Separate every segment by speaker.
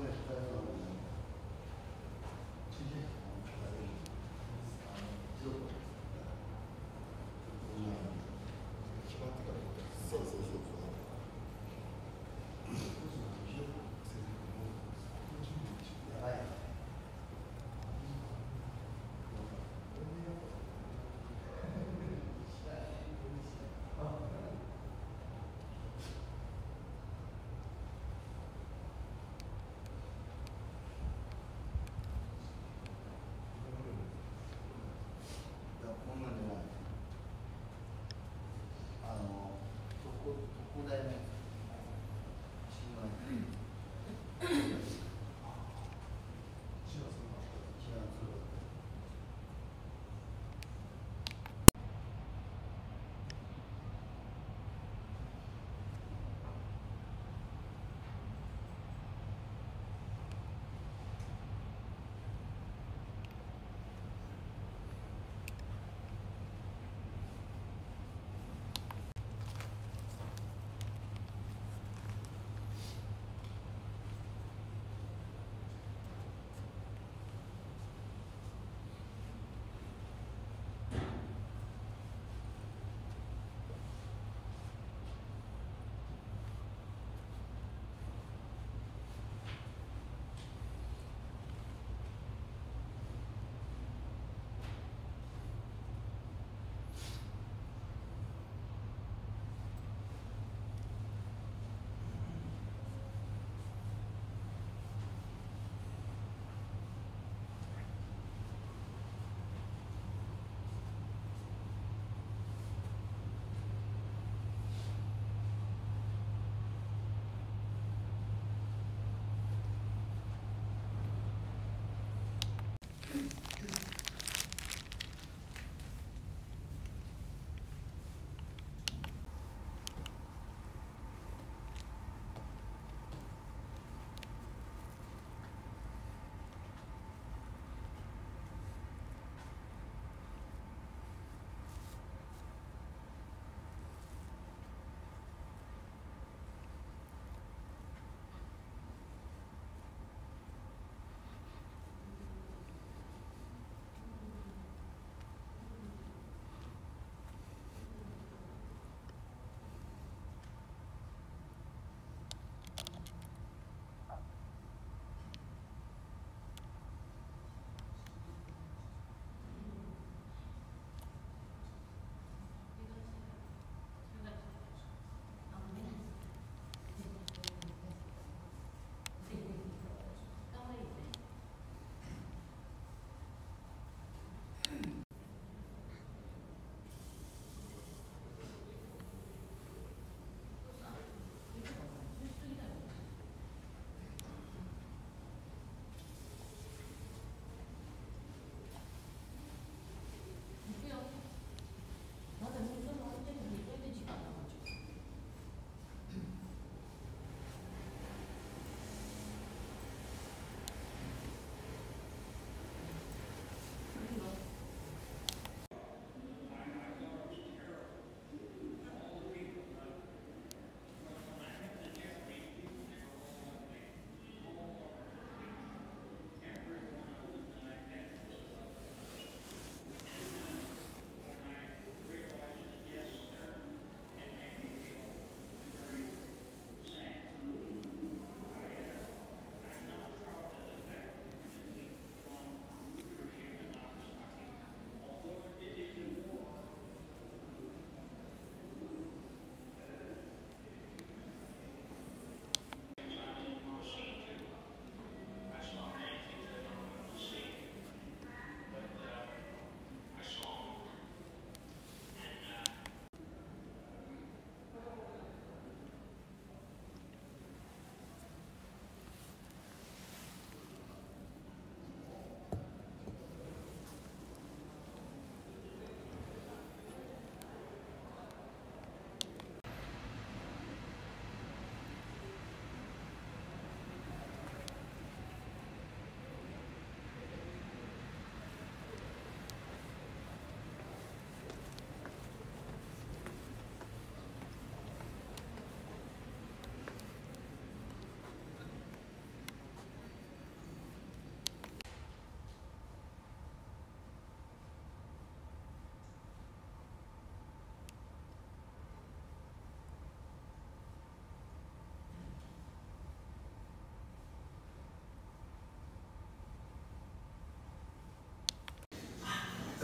Speaker 1: with um,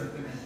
Speaker 1: constantemente.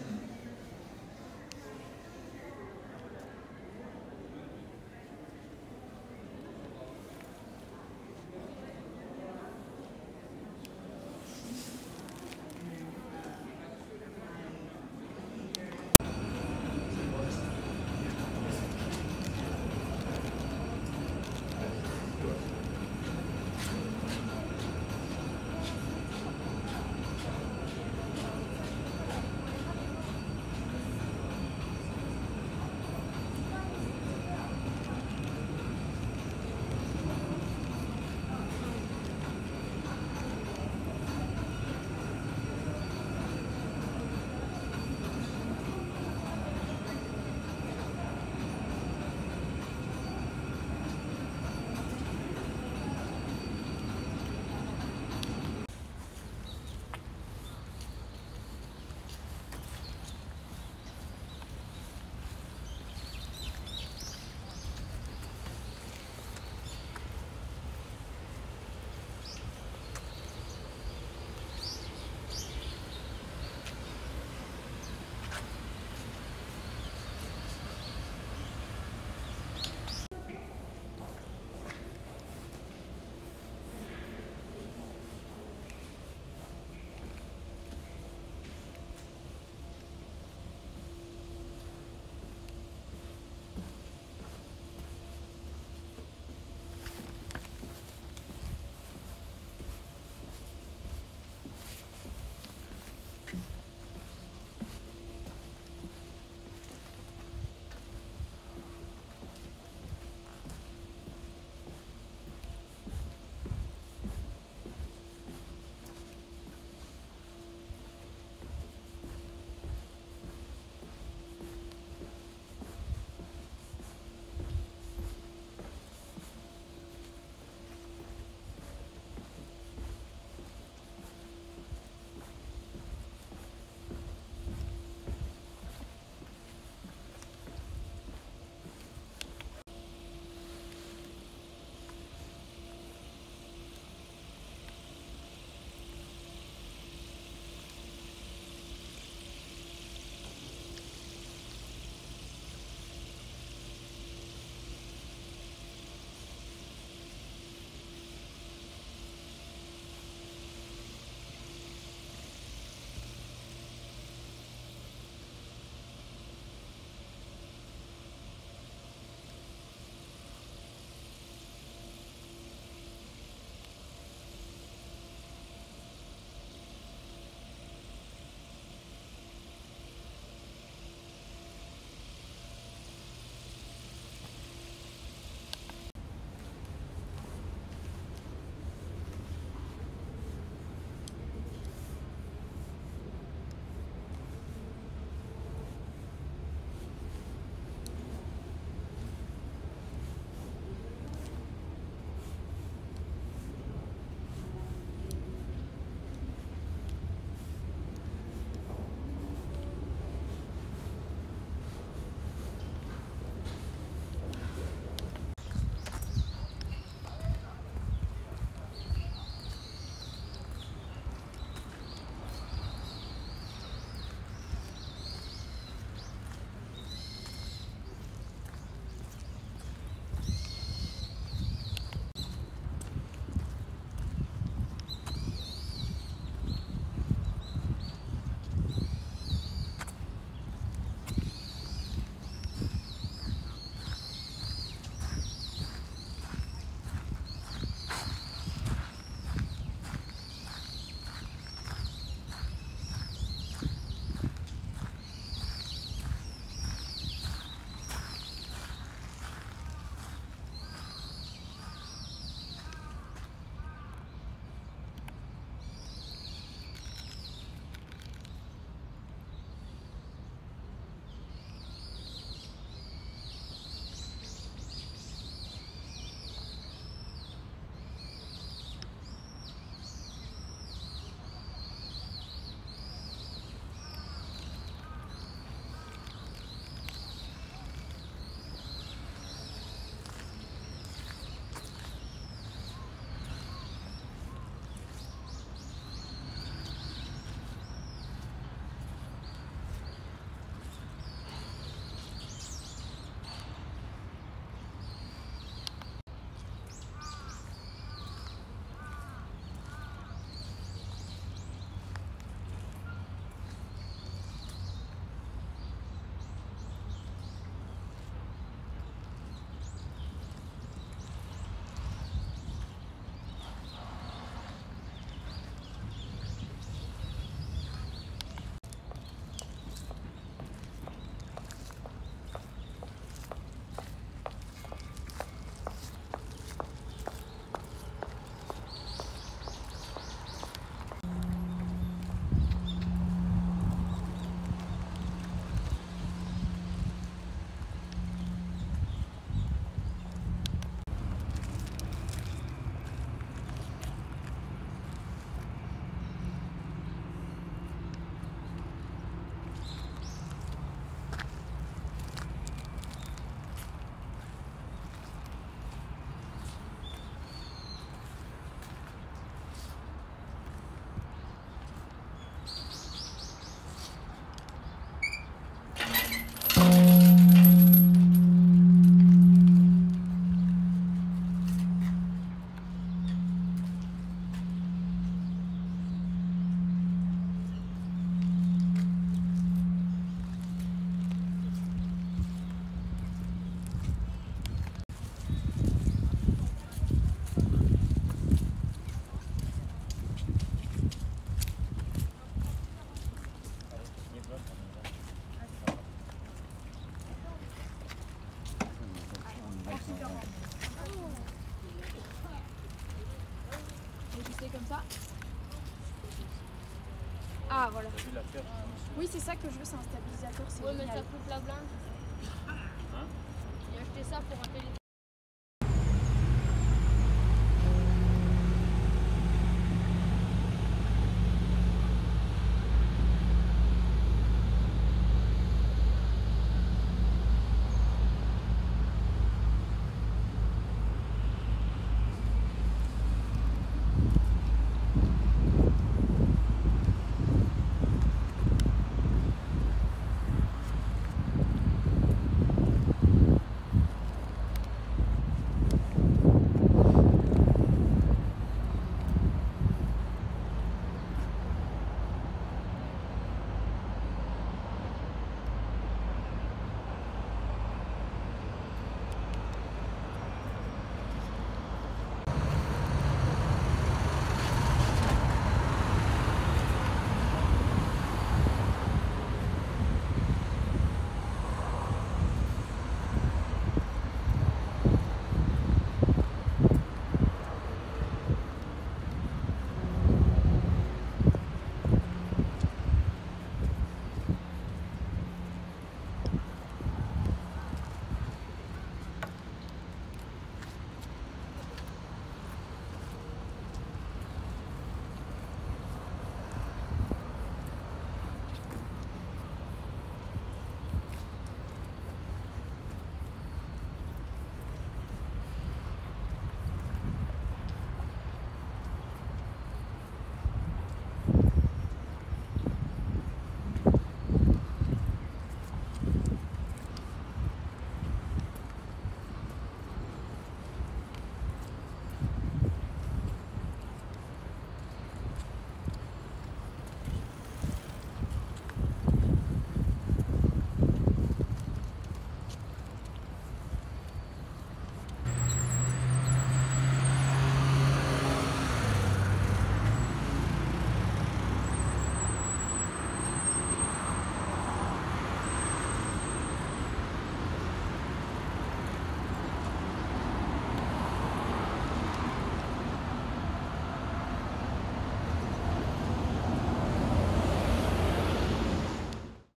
Speaker 2: Oui, c'est ça que je veux, c'est un stabilisateur. C'est
Speaker 3: Ouais, mais ça coûte la blinde.